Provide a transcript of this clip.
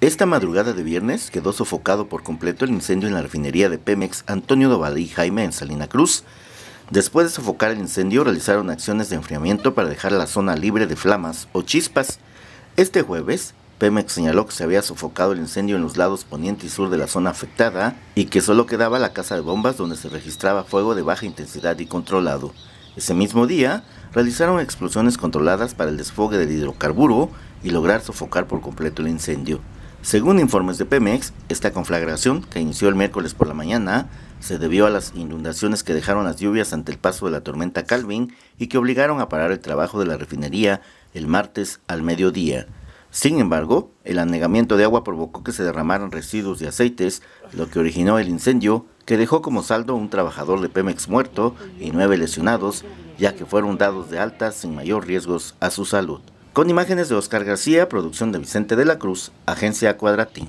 Esta madrugada de viernes quedó sofocado por completo el incendio en la refinería de Pemex Antonio Dovalí Jaime en Salina Cruz. Después de sofocar el incendio, realizaron acciones de enfriamiento para dejar la zona libre de flamas o chispas. Este jueves, Pemex señaló que se había sofocado el incendio en los lados poniente y sur de la zona afectada y que solo quedaba la casa de bombas donde se registraba fuego de baja intensidad y controlado. Ese mismo día, realizaron explosiones controladas para el desfogue del hidrocarburo y lograr sofocar por completo el incendio. Según informes de Pemex, esta conflagración, que inició el miércoles por la mañana, se debió a las inundaciones que dejaron las lluvias ante el paso de la tormenta Calvin y que obligaron a parar el trabajo de la refinería el martes al mediodía. Sin embargo, el anegamiento de agua provocó que se derramaran residuos de aceites, lo que originó el incendio, que dejó como saldo un trabajador de Pemex muerto y nueve lesionados, ya que fueron dados de alta sin mayor riesgos a su salud. Con imágenes de Oscar García, producción de Vicente de la Cruz, Agencia Cuadratín.